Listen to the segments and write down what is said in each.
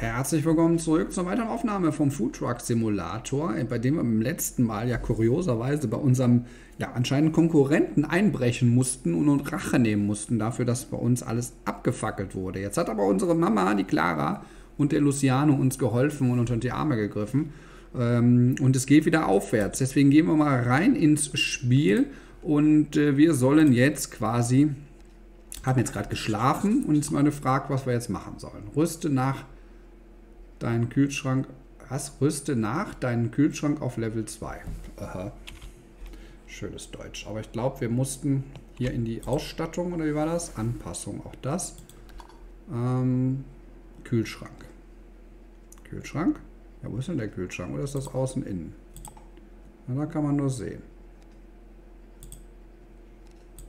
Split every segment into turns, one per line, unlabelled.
Herzlich willkommen zurück zur weiteren Aufnahme vom Food Truck Simulator, bei dem wir beim letzten Mal ja kurioserweise bei unserem ja anscheinend Konkurrenten einbrechen mussten und uns Rache nehmen mussten dafür, dass bei uns alles abgefackelt wurde. Jetzt hat aber unsere Mama, die Clara und der Luciano uns geholfen und unter die Arme gegriffen ähm, und es geht wieder aufwärts. Deswegen gehen wir mal rein ins Spiel und äh, wir sollen jetzt quasi haben jetzt gerade geschlafen und jetzt mal eine Frage, was wir jetzt machen sollen. Rüste nach deinen Kühlschrank. Was? Rüste nach deinen Kühlschrank auf Level 2. Aha. Schönes Deutsch. Aber ich glaube, wir mussten hier in die Ausstattung, oder wie war das? Anpassung, auch das. Ähm, Kühlschrank. Kühlschrank? Ja, wo ist denn der Kühlschrank? Oder ist das außen innen? Na, da kann man nur sehen.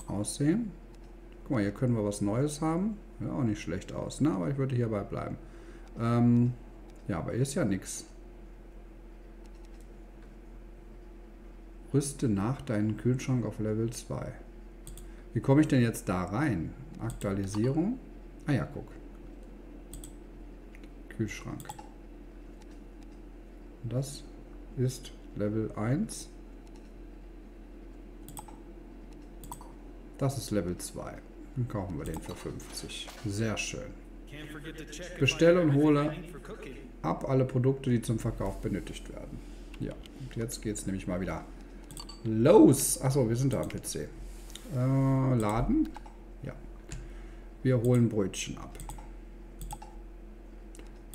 Aussehen. Guck mal, hier können wir was Neues haben. Ja, auch nicht schlecht aus, ne? Aber ich würde hierbei bleiben. Ähm, ja, aber ist ja nichts. Rüste nach deinen Kühlschrank auf Level 2. Wie komme ich denn jetzt da rein? Aktualisierung. Ah ja, guck. Kühlschrank. Das ist Level 1. Das ist Level 2. Dann kaufen wir den für 50. Sehr schön. Bestelle und hole ab alle Produkte, die zum Verkauf benötigt werden. Ja, und jetzt geht es nämlich mal wieder los. Achso, wir sind da am PC. Äh, laden. Ja. Wir holen Brötchen ab.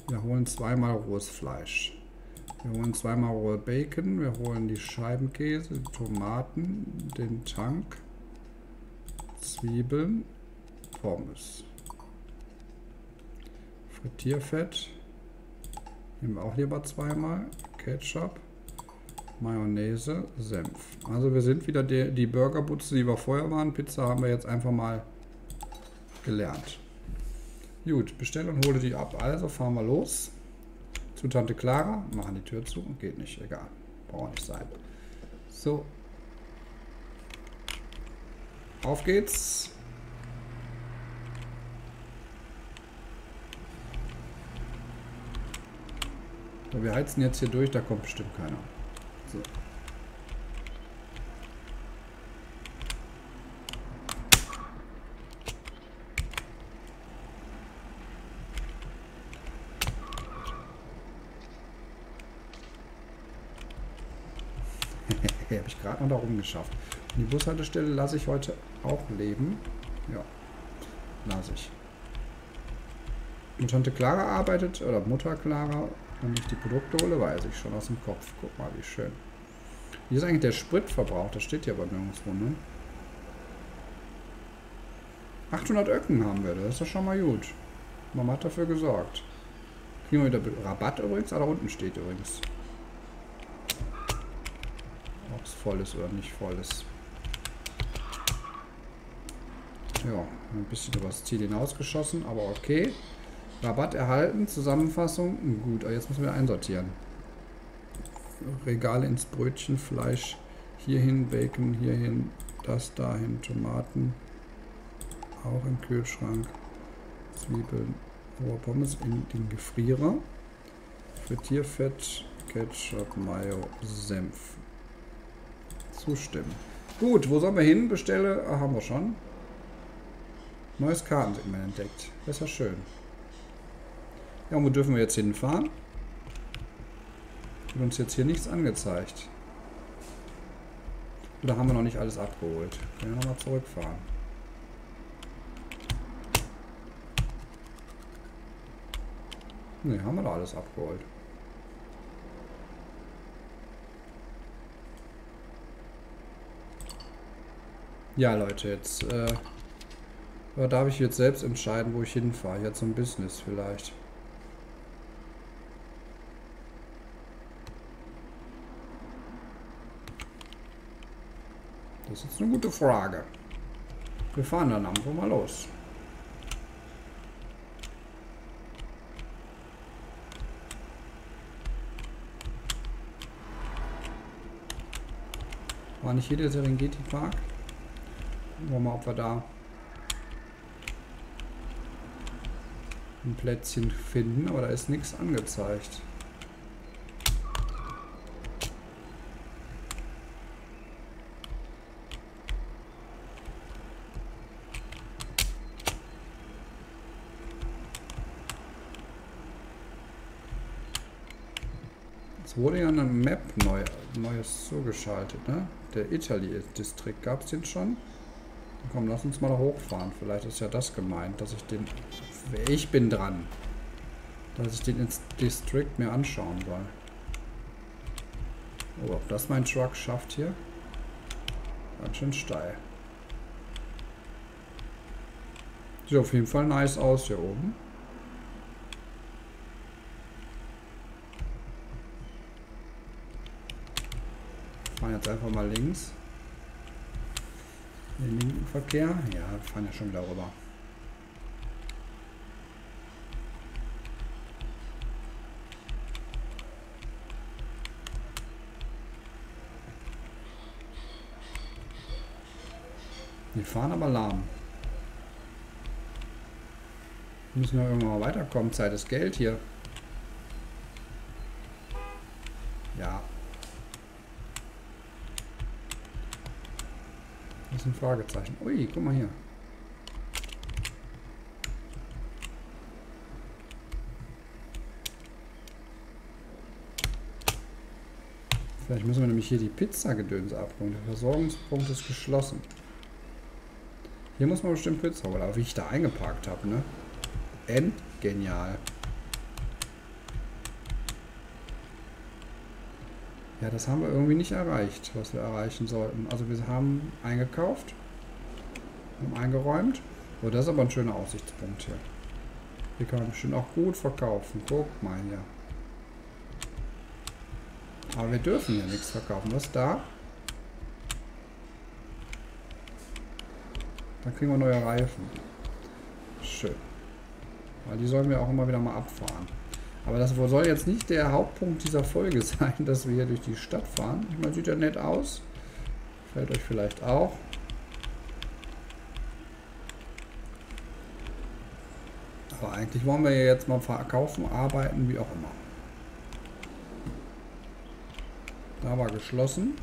Wir holen zweimal rohes Fleisch. Wir holen zweimal rohe Bacon. Wir holen die Scheibenkäse, die Tomaten, den Tank, Zwiebeln, Pommes. Frittierfett. Nehmen wir auch lieber zweimal. Ketchup, Mayonnaise, Senf. Also wir sind wieder die, die Burgerbutze, die wir vorher waren. Pizza haben wir jetzt einfach mal gelernt. Gut, bestelle und hole die ab. Also fahren wir los. Zu Tante Clara. Machen die Tür zu. Geht nicht, egal. Braucht nicht sein. So. Auf geht's. Wir heizen jetzt hier durch, da kommt bestimmt keiner. So. Habe ich gerade noch da rum geschafft. Und die Bushaltestelle lasse ich heute auch leben. Ja, lasse ich. Und Tante Clara arbeitet, oder Mutter Clara, wenn ich die Produkte hole, weiß ich schon aus dem Kopf. Guck mal, wie schön. Wie ist eigentlich der Spritverbrauch? Das steht ja bei nirgendwo, ne? 800 Öcken haben wir, das ist doch schon mal gut. Mama hat dafür gesorgt. Kriegen wir wieder Rabatt übrigens? Ah, da unten steht übrigens. Ob es voll ist oder nicht voll ist. Ja, ein bisschen übers Ziel hinausgeschossen, aber okay. Rabatt erhalten, Zusammenfassung. Gut, aber jetzt müssen wir einsortieren. Regale ins Brötchen, Fleisch hierhin, Bacon hierhin, das dahin, Tomaten auch im Kühlschrank, Zwiebeln, rohe Pommes in den Gefrierer, Frittierfett, Ketchup, Mayo, Senf. Zustimmen. Gut, wo sollen wir hin? Bestelle, ah, haben wir schon. Neues Kartensegment entdeckt. Das ist ja schön. Ja, und wo dürfen wir jetzt hinfahren? Wird uns jetzt hier nichts angezeigt. Oder haben wir noch nicht alles abgeholt? Können wir nochmal zurückfahren. Ne, haben wir da alles abgeholt. Ja, Leute, jetzt äh, darf ich jetzt selbst entscheiden, wo ich hinfahre. Jetzt zum Business vielleicht. Das ist eine gute Frage. Wir fahren dann einfach mal los. War nicht hier der Serengeti Park? Gucken wir mal, ob wir da ein Plätzchen finden, aber da ist nichts angezeigt. Wurde ja eine Map neu, neues zugeschaltet, ne? Der Italy-Distrikt, gab es den schon? Komm, lass uns mal da hochfahren. Vielleicht ist ja das gemeint, dass ich den... Ich bin dran. Dass ich den District mir anschauen soll. Oh, ob das mein Truck schafft hier? Ganz schön steil. Sieht auf jeden Fall nice aus hier oben. Jetzt einfach mal links. Den linken Verkehr. Ja, wir fahren ja schon wieder rüber. Wir fahren aber lahm. Müssen wir irgendwann mal weiterkommen. Zeit ist Geld hier. Ja. Das ist ein Fragezeichen. Ui, guck mal hier. Vielleicht müssen wir nämlich hier die Pizza-Gedöns abholen. Der Versorgungspunkt ist geschlossen. Hier muss man bestimmt Pizza holen, aber wie ich da eingeparkt habe, ne? Endgenial. Ja, das haben wir irgendwie nicht erreicht, was wir erreichen sollten. Also wir haben eingekauft, haben eingeräumt. Oh, das ist aber ein schöner Aussichtspunkt hier. Hier kann man bestimmt auch gut verkaufen. Guck mal hier. Aber wir dürfen hier nichts verkaufen. Was ist da? Dann kriegen wir neue Reifen. Schön. Weil die sollen wir auch immer wieder mal abfahren. Aber das soll jetzt nicht der Hauptpunkt dieser Folge sein, dass wir hier durch die Stadt fahren. Ich meine, sieht ja nett aus. Fällt euch vielleicht auch. Aber eigentlich wollen wir ja jetzt mal verkaufen, arbeiten, wie auch immer. Da war geschlossen.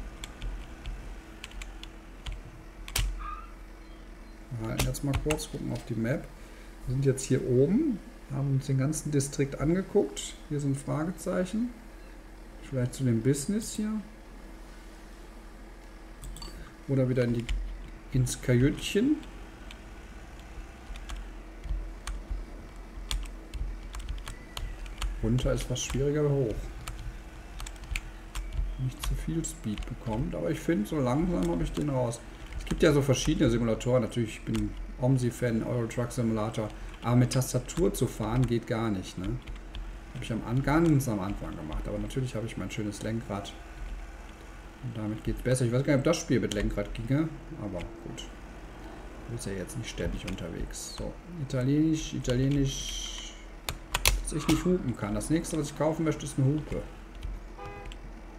Wir halten jetzt mal kurz, gucken auf die Map. Wir sind jetzt hier oben, haben uns den ganzen Distrikt angeguckt. Hier sind Fragezeichen. Vielleicht zu dem Business hier. Oder wieder in die, ins Kajütchen. Runter ist was schwieriger hoch. Nicht zu viel Speed bekommt, aber ich finde, so langsam habe ich den raus. Es gibt ja so verschiedene Simulatoren. Natürlich, ich bin OMSI-Fan, Euro Truck Simulator. Aber mit Tastatur zu fahren geht gar nicht. Ne? Habe ich am, ganz am Anfang gemacht. Aber natürlich habe ich mein schönes Lenkrad. Und damit geht es besser. Ich weiß gar nicht, ob das Spiel mit Lenkrad ginge. Aber gut. Du bist ja jetzt nicht ständig unterwegs. So, Italienisch, Italienisch. Dass ich nicht hupen kann. Das nächste, was ich kaufen möchte, ist eine Hupe.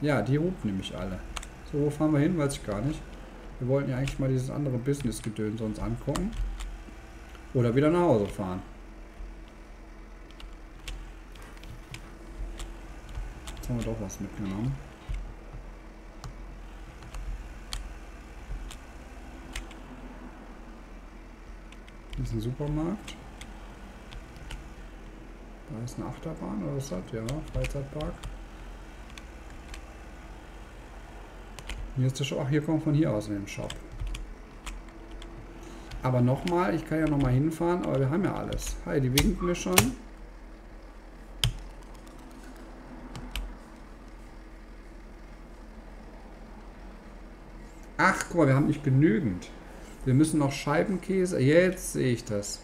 Ja, die hupen nämlich alle. So, wo fahren wir hin? Weiß ich gar nicht. Wir wollten ja eigentlich mal dieses andere Business-Gedöns uns angucken. Oder wieder nach Hause fahren. Jetzt haben wir doch was mitgenommen. Hier ist ein Supermarkt. Da ist eine Achterbahn oder was hat? Ja, Freizeitpark. Hier ist der Shop. Ach, hier kommt von hier aus in den Shop. Aber nochmal, ich kann ja nochmal hinfahren, aber wir haben ja alles. Hi, die winken mir schon. Ach, guck mal, wir haben nicht genügend. Wir müssen noch Scheibenkäse. Jetzt sehe ich das.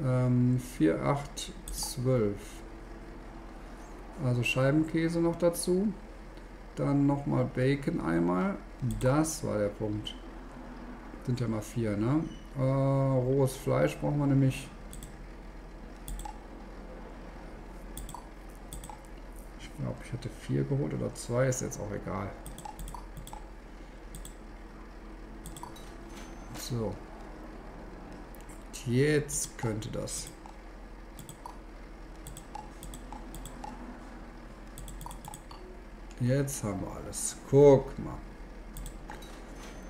Ähm, 4, 8, 12. Also Scheibenkäse noch dazu. Dann nochmal Bacon einmal. Das war der Punkt. Sind ja mal vier, ne? Äh, rohes Fleisch brauchen wir nämlich. Ich glaube, ich hatte vier geholt oder zwei, ist jetzt auch egal. So. Jetzt könnte das. Jetzt haben wir alles. Guck mal.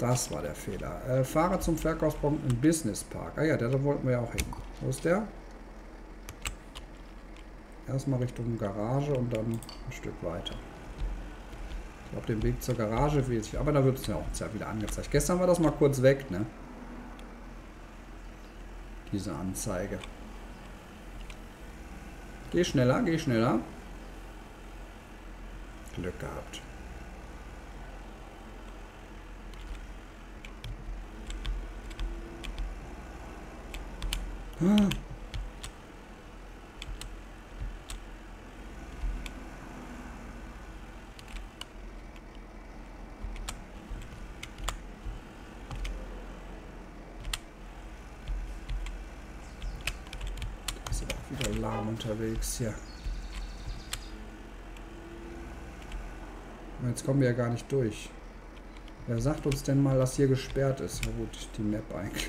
Das war der Fehler. Äh, fahre zum Verkaufspunkt im Business Park. Ah ja, da wollten wir ja auch hin. Wo ist der? Erstmal Richtung Garage und dann ein Stück weiter. Ich glaube, den Weg zur Garage fehlt sich. Aber da wird es ja auch wieder angezeigt. Gestern war das mal kurz weg, ne? Diese Anzeige. Geh schneller, geh schneller. Glück gehabt. Ah. Ist aber auch wieder lahm unterwegs hier. Jetzt kommen wir ja gar nicht durch. Wer sagt uns denn mal, dass hier gesperrt ist? Na gut, die Map eigentlich.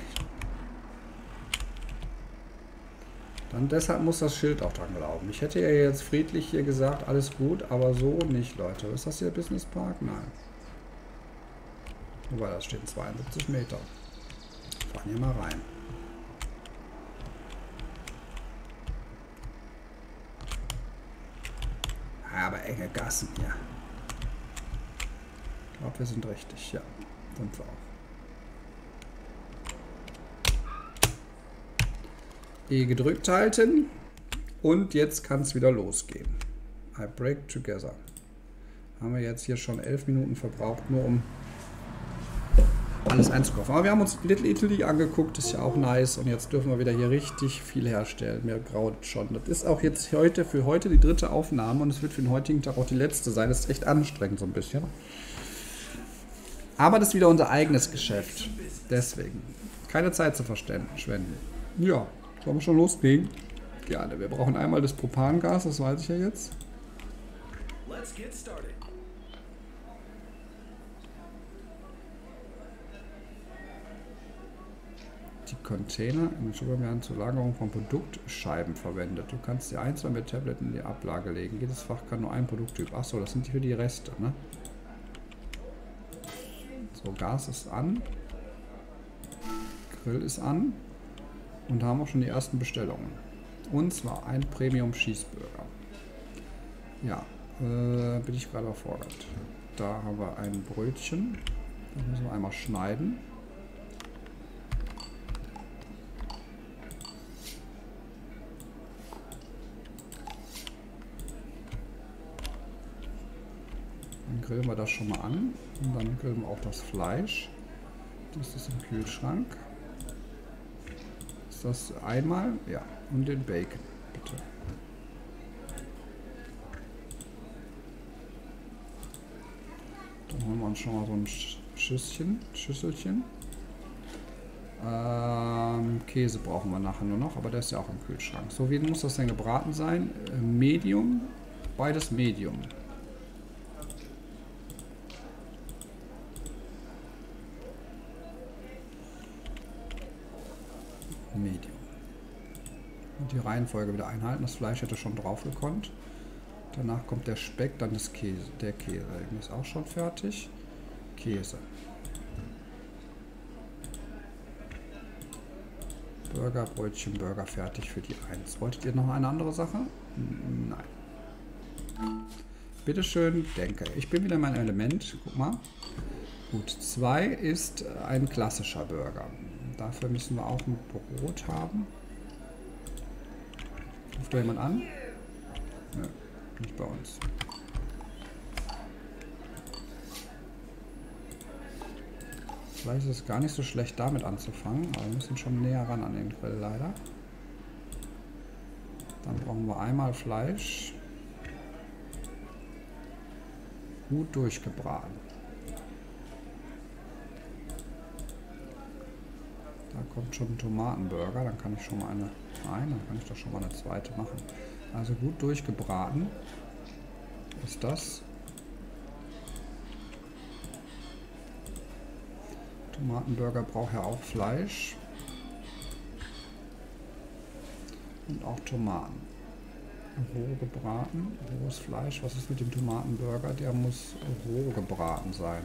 Dann deshalb muss das Schild auch dran glauben. Ich hätte ja jetzt friedlich hier gesagt, alles gut, aber so nicht, Leute. Ist das hier Business Park? Nein. Wobei, das steht 72 Meter. Fahren hier mal rein. Aber enge Gassen hier. Ich glaube, wir sind richtig. Ja, sind wir auch. E gedrückt halten und jetzt kann es wieder losgehen. I break together. Haben wir jetzt hier schon elf Minuten verbraucht, nur um alles einzukaufen. Aber wir haben uns Little Italy angeguckt, ist ja auch nice. Und jetzt dürfen wir wieder hier richtig viel herstellen. Mir graut schon. Das ist auch jetzt heute für heute die dritte Aufnahme und es wird für den heutigen Tag auch die letzte sein. Das ist echt anstrengend so ein bisschen. Aber das ist wieder unser eigenes Geschäft. Deswegen. Keine Zeit zu verschwenden. Ja, Sollen wir schon loslegen? Gerne. Wir brauchen einmal das Propangas, das weiß ich ja jetzt. Die Container im Sugar werden zur Lagerung von Produktscheiben verwendet. Du kannst sie einzeln mit Tablet in die Ablage legen. Jedes Fach kann nur ein Produkttyp. Achso, das sind die für die Reste, ne? So, Gas ist an. Grill ist an. Und haben auch schon die ersten Bestellungen. Und zwar ein Premium Schießburger. Ja, äh, bin ich gerade erfordert. Da haben wir ein Brötchen. Das müssen wir einmal schneiden. Dann grillen wir das schon mal an. Und dann grillen wir auch das Fleisch. Das ist im Kühlschrank das einmal? Ja. Und den Bacon, bitte. Dann holen wir uns schon mal so ein Schüsschen, Schüsselchen. Ähm, Käse brauchen wir nachher nur noch, aber der ist ja auch im Kühlschrank. So, wie muss das denn gebraten sein? Äh, Medium, beides Medium. Medium. Und die Reihenfolge wieder einhalten. Das Fleisch hätte schon drauf gekonnt. Danach kommt der Speck, dann das Käse, der Käse. Der ist auch schon fertig. Käse. Burger, Brötchen, Burger fertig für die 1. Wolltet ihr noch eine andere Sache? Nein. Bitteschön, denke. Ich bin wieder in meinem Element. Guck mal. Gut, 2 ist ein klassischer Burger. Dafür müssen wir auch ein Brot haben. Ruft da jemand an? Nö, nicht bei uns. Vielleicht ist es gar nicht so schlecht damit anzufangen, aber wir müssen schon näher ran an den Grill leider. Dann brauchen wir einmal Fleisch. Gut durchgebraten. Kommt schon ein Tomatenburger, dann kann ich schon mal eine, nein, dann kann ich doch schon mal eine zweite machen. Also gut durchgebraten ist das. Tomatenburger braucht ja auch Fleisch. Und auch Tomaten. Roh gebraten, rohes Fleisch. Was ist mit dem Tomatenburger? Der muss roh gebraten sein.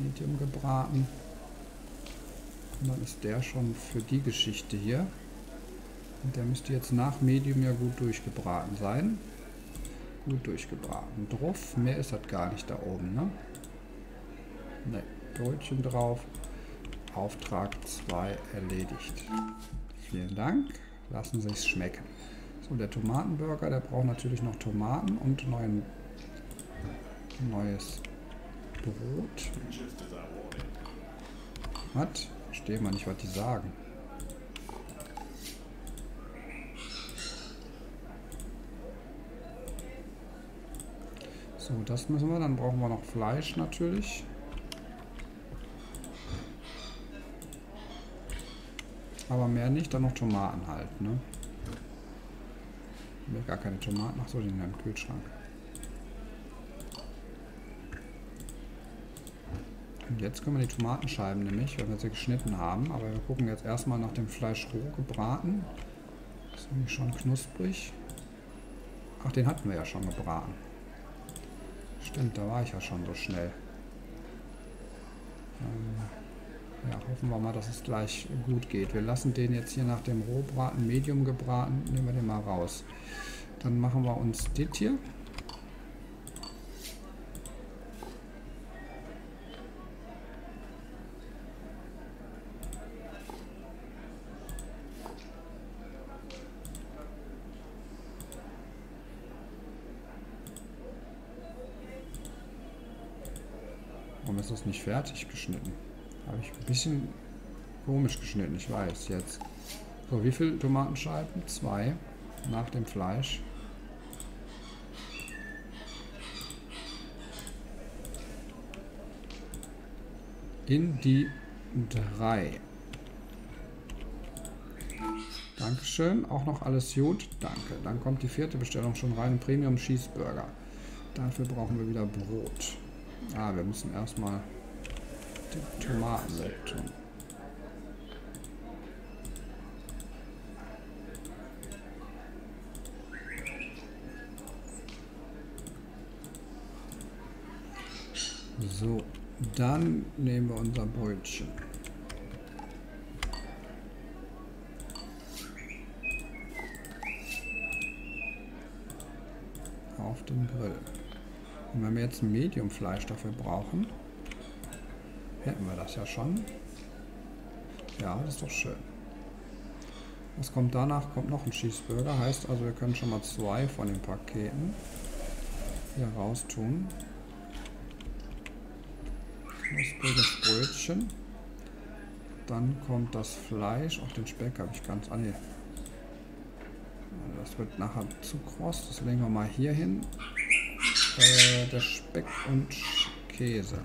Medium gebraten. Und dann ist der schon für die Geschichte hier. Und der müsste jetzt nach Medium ja gut durchgebraten sein. Gut durchgebraten. Drauf, mehr ist das gar nicht da oben, ne? Ne, Brötchen drauf. Auftrag 2 erledigt. Vielen Dank. Lassen Sie es schmecken. So, der Tomatenburger, der braucht natürlich noch Tomaten und neuen, neues Brot. Was? Verstehe mal nicht, was die sagen. So, das müssen wir. Dann brauchen wir noch Fleisch natürlich. Aber mehr nicht, dann noch Tomaten halt, ne? Ich will gar keine Tomaten. Ach so, die sind im Kühlschrank. Jetzt können wir die Tomatenscheiben nämlich, wenn wir sie geschnitten haben. Aber wir gucken jetzt erstmal nach dem Fleisch roh gebraten. Das ist nämlich schon knusprig. Ach, den hatten wir ja schon gebraten. Stimmt, da war ich ja schon so schnell. Ähm, ja, hoffen wir mal, dass es gleich gut geht. Wir lassen den jetzt hier nach dem Rohbraten, Medium gebraten, nehmen wir den mal raus. Dann machen wir uns das hier. Ist das nicht fertig geschnitten? Habe ich ein bisschen komisch geschnitten, ich weiß jetzt. So, wie viele Tomatenscheiben? Zwei. Nach dem Fleisch. In die drei. Dankeschön. Auch noch alles gut. Danke. Dann kommt die vierte Bestellung schon rein. Premium Cheeseburger. Dafür brauchen wir wieder Brot. Ah, wir müssen erstmal die Tomaten wegtun. So, dann nehmen wir unser Brötchen. Auf den Grill. Und wenn wir jetzt ein Medium-Fleisch dafür brauchen, hätten wir das ja schon. Ja, das ist doch schön. Was kommt danach? Kommt noch ein Cheeseburger. Heißt also, wir können schon mal zwei von den Paketen hier raus tun. Knuspriges Brötchen. Dann kommt das Fleisch. Auch den Speck habe ich ganz... Nee. Das wird nachher zu kross. Das legen wir mal hier hin äh, der Speck und Käse.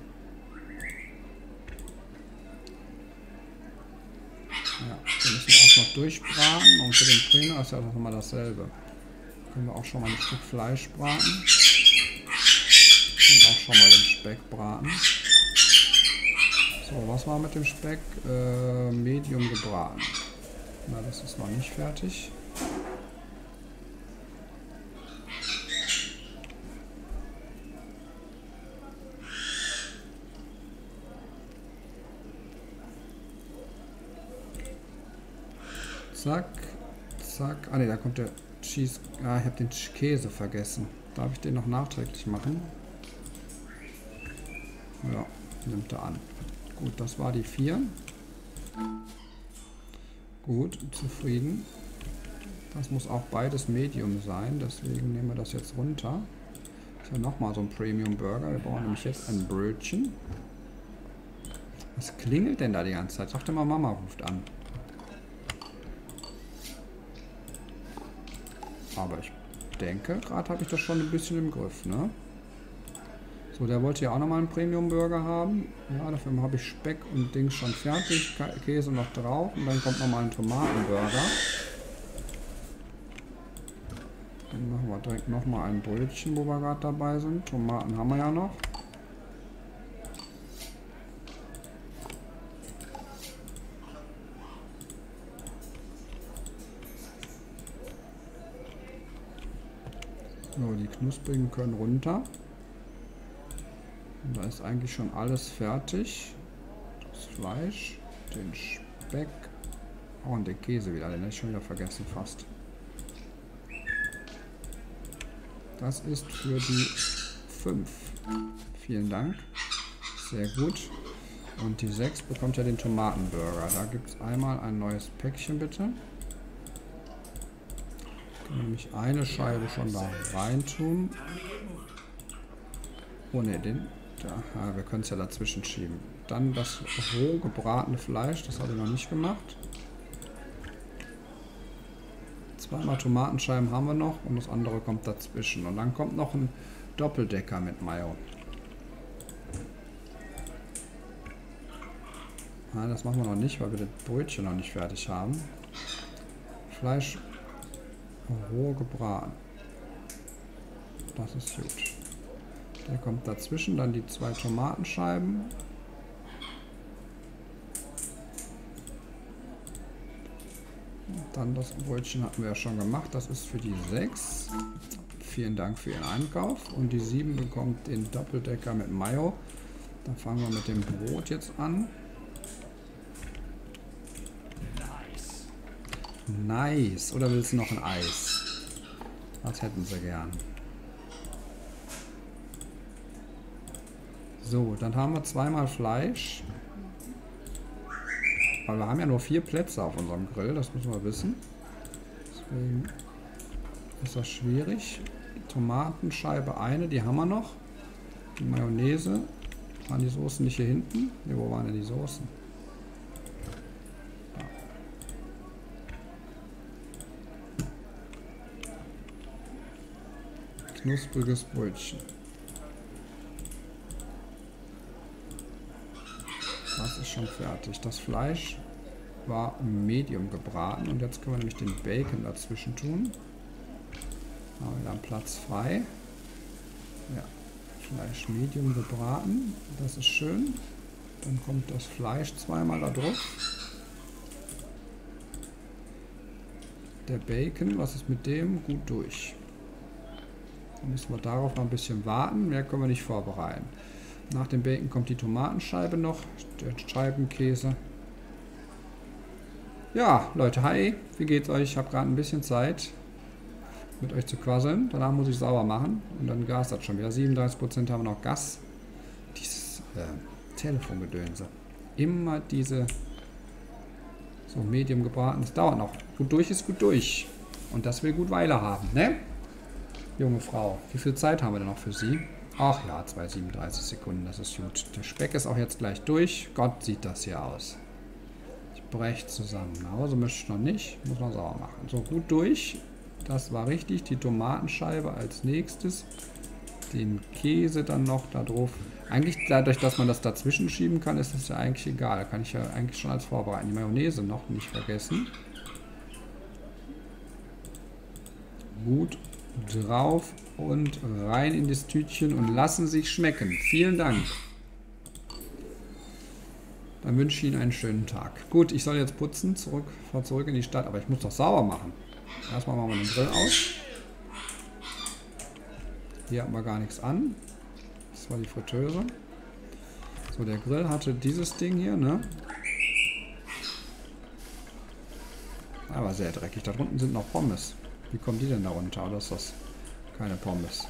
Ja, wir müssen erst noch durchbraten und für den Trainer ist ja auch nochmal dasselbe. Können wir auch schon mal ein Stück Fleisch braten. Und auch schon mal den Speck braten. So, was war mit dem Speck? Äh, Medium gebraten. Na, das ist noch nicht fertig. Zack, zack. Ah ne, da kommt der Cheese. Ah, ich habe den Käse vergessen. Darf ich den noch nachträglich machen? Ja, nimmt er an. Gut, das war die 4. Gut, zufrieden. Das muss auch beides Medium sein, deswegen nehmen wir das jetzt runter. Das ist ja nochmal so ein Premium Burger. Wir brauchen nämlich jetzt ein Brötchen. Was klingelt denn da die ganze Zeit? Sag dir mal, Mama ruft an. Aber ich denke, gerade habe ich das schon ein bisschen im Griff, ne? So, der wollte ja auch nochmal einen Premium-Burger haben. Ja, dafür habe ich Speck und Dings schon fertig. Käse noch drauf. Und dann kommt nochmal ein Tomatenburger. Dann machen wir direkt nochmal ein Brötchen, wo wir gerade dabei sind. Tomaten haben wir ja noch. So, die knusprigen können runter. Und da ist eigentlich schon alles fertig. Das Fleisch, den Speck. Oh, und den Käse wieder, den hätte ich schon wieder vergessen fast. Das ist für die 5. Vielen Dank. Sehr gut. Und die 6 bekommt ja den Tomatenburger. Da gibt es einmal ein neues Päckchen, bitte. Nämlich eine Scheibe schon da rein tun. Oh ne, den. Da, ah, wir können es ja dazwischen schieben. Dann das roh gebratene Fleisch, das habe ich noch nicht gemacht. Zweimal Tomatenscheiben haben wir noch und das andere kommt dazwischen. Und dann kommt noch ein Doppeldecker mit Mayo. Nein, das machen wir noch nicht, weil wir das Brötchen noch nicht fertig haben. Fleisch roh gebraten. Das ist gut. Der kommt dazwischen, dann die zwei Tomatenscheiben. Dann das Brötchen hatten wir ja schon gemacht. Das ist für die 6. Vielen Dank für Ihren Einkauf. Und die 7 bekommt den Doppeldecker mit Mayo. Dann fangen wir mit dem Brot jetzt an. Nice. Oder willst du noch ein Eis? Was hätten sie gern? So, dann haben wir zweimal Fleisch. Weil wir haben ja nur vier Plätze auf unserem Grill, das müssen wir wissen. Deswegen ist das schwierig. Tomatenscheibe eine, die haben wir noch. Die Mayonnaise. Waren die Soßen nicht hier hinten? Ne, wo waren denn die Soßen? Knuspriges Brötchen. Das ist schon fertig. Das Fleisch war medium gebraten und jetzt können wir nämlich den Bacon dazwischen tun. Da haben wir dann Platz frei. Ja, Fleisch medium gebraten. Das ist schön. Dann kommt das Fleisch zweimal da drauf. Der Bacon, was ist mit dem? Gut durch. Müssen wir darauf noch ein bisschen warten. Mehr können wir nicht vorbereiten. Nach dem Bacon kommt die Tomatenscheibe noch, der Scheibenkäse. Ja, Leute, hi, wie geht's euch? Ich habe gerade ein bisschen Zeit, mit euch zu quasseln. Danach muss ich sauber machen und dann Gas hat schon wieder. 37% haben wir noch Gas. Dieses äh, Telefongedönse. Immer diese so Medium gebraten. Das dauert noch. Gut durch ist gut durch. Und das will gut Weile haben, ne? Junge Frau, wie viel Zeit haben wir denn noch für Sie? Ach ja, 2,37 Sekunden, das ist gut. Der Speck ist auch jetzt gleich durch. Gott, sieht das hier aus. Ich breche zusammen. Aber so möchte ich noch nicht. Muss man sauber machen. So, gut durch. Das war richtig. Die Tomatenscheibe als nächstes. Den Käse dann noch da drauf. Eigentlich dadurch, dass man das dazwischen schieben kann, ist das ja eigentlich egal. Kann ich ja eigentlich schon als vorbereiten. Die Mayonnaise noch nicht vergessen. Gut drauf und rein in das Tütchen und lassen sich schmecken. Vielen Dank. Dann wünsche ich Ihnen einen schönen Tag. Gut, ich soll jetzt putzen, zurück, fahr zurück in die Stadt, aber ich muss doch sauber machen. Erstmal machen wir den Grill aus. Hier haben wir gar nichts an. Das war die Fritteuse. So, der Grill hatte dieses Ding hier, ne? Aber sehr dreckig. Da drunten sind noch Pommes. Wie kommen die denn da runter? Oder ist das keine Pommes?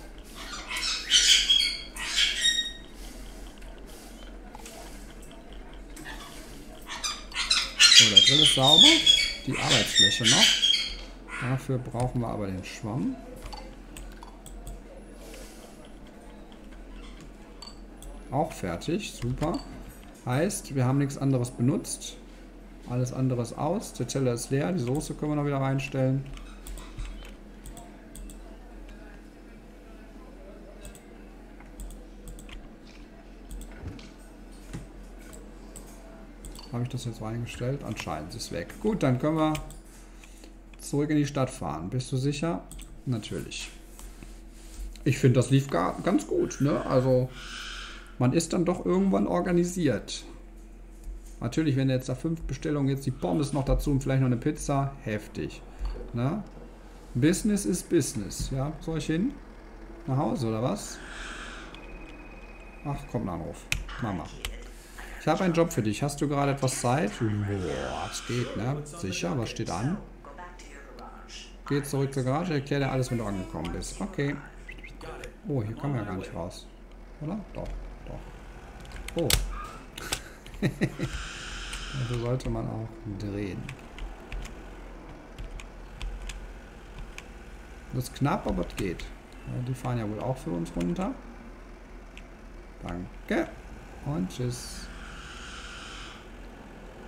So, der Grill ist sauber. Die Arbeitsfläche noch. Dafür brauchen wir aber den Schwamm. Auch fertig, super. Heißt, wir haben nichts anderes benutzt. Alles andere ist aus. Der Teller ist leer. Die Soße können wir noch wieder reinstellen. Habe ich das jetzt reingestellt? Anscheinend ist es weg. Gut, dann können wir zurück in die Stadt fahren. Bist du sicher? Natürlich. Ich finde, das lief gar, ganz gut. Ne? Also, man ist dann doch irgendwann organisiert. Natürlich, wenn jetzt da fünf Bestellungen, jetzt die Pommes noch dazu und vielleicht noch eine Pizza, heftig. Ne? Business ist Business. Ja, soll ich hin? Nach Hause, oder was? Ach, kommt ein Anruf. Mama. Ich habe einen Job für dich. Hast du gerade etwas Zeit? Boah, es geht, ne? Sicher, was steht an? Geh zurück zur Garage, erklär dir alles, wenn du angekommen bist. Okay. Oh, hier kommen wir ja gar nicht raus. Oder? Doch, doch. Oh. also sollte man auch drehen. Das ist knapp, aber es geht. Die fahren ja wohl auch für uns runter. Danke. Und tschüss.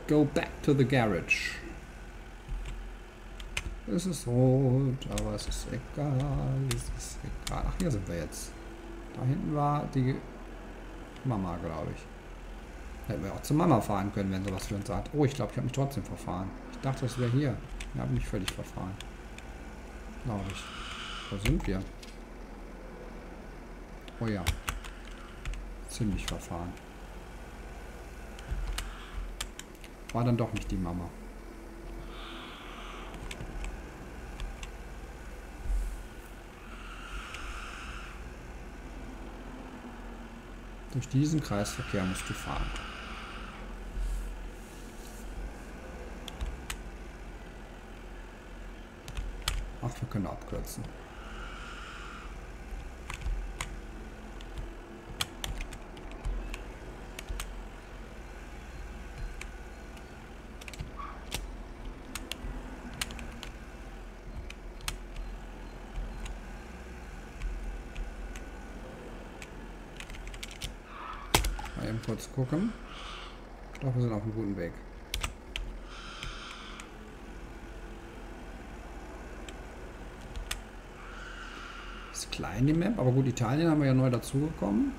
Go back to the garage. Es ist rot, aber es ist egal. Es ist egal. Ach, hier sind wir jetzt. Da hinten war die Mama, glaube ich. Hätten wir auch zur Mama fahren können, wenn sowas für uns hat. Oh, ich glaube, ich habe mich trotzdem verfahren. Ich dachte, das wäre hier. Ich habe mich völlig verfahren. Glaube ich. Wo sind wir? Oh ja. Ziemlich verfahren. War dann doch nicht die Mama. Durch diesen Kreisverkehr musst du fahren. Ach, wir können abkürzen. Gucken. Ich glaube, wir sind auf einem guten Weg. Ist klein die Map, aber gut, Italien haben wir ja neu dazugekommen.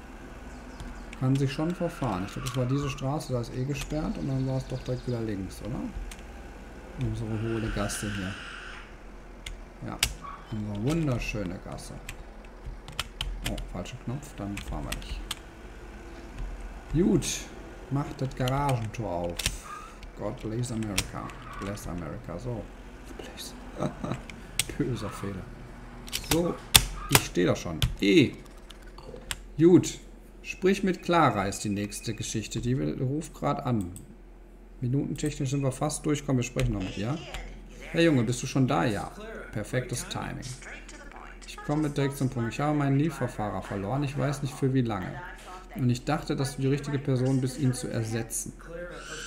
Kann sich schon verfahren. Ich glaube, das war diese Straße, da ist eh gesperrt und dann war es doch direkt wieder links, oder? Unsere hohle Gasse hier. Ja, unsere wunderschöne Gasse. Oh, falscher Knopf, dann fahren wir nicht. Gut, macht das Garagentor auf. God bless America. Bless America, so. Bless. Böser Fehler. So, ich stehe da schon. E. Gut. Sprich mit Clara ist die nächste Geschichte. Die ruft gerade an. Minutentechnisch sind wir fast durch. Komm, wir sprechen noch mit ihr. Hey Junge, bist du schon da? Ja. Perfektes Timing. Ich komme direkt zum Punkt. Ich habe meinen Lieferfahrer verloren. Ich weiß nicht für wie lange. Und ich dachte, dass du die richtige Person bist, ihn zu ersetzen.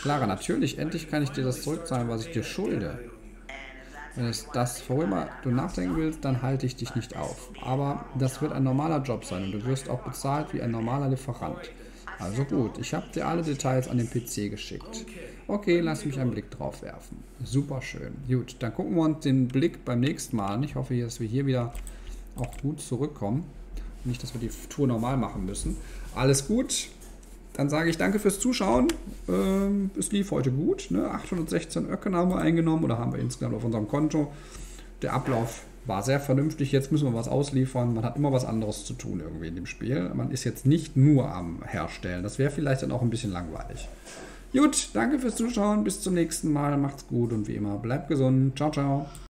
Clara, natürlich, endlich kann ich dir das zurückzahlen, was ich dir schulde. Wenn es das worüber du nachdenken willst, dann halte ich dich nicht auf. Aber das wird ein normaler Job sein und du wirst auch bezahlt wie ein normaler Lieferant. Also gut, ich habe dir alle Details an den PC geschickt. Okay, lass mich einen Blick drauf werfen. Super schön. Gut, dann gucken wir uns den Blick beim nächsten Mal an. Ich hoffe, dass wir hier wieder auch gut zurückkommen. Nicht, dass wir die Tour normal machen müssen. Alles gut. Dann sage ich danke fürs Zuschauen. Ähm, es lief heute gut. Ne? 816 Öcken haben wir eingenommen oder haben wir insgesamt auf unserem Konto. Der Ablauf war sehr vernünftig. Jetzt müssen wir was ausliefern. Man hat immer was anderes zu tun irgendwie in dem Spiel. Man ist jetzt nicht nur am Herstellen. Das wäre vielleicht dann auch ein bisschen langweilig. Gut, danke fürs Zuschauen. Bis zum nächsten Mal. Macht's gut und wie immer, bleibt gesund. Ciao, ciao.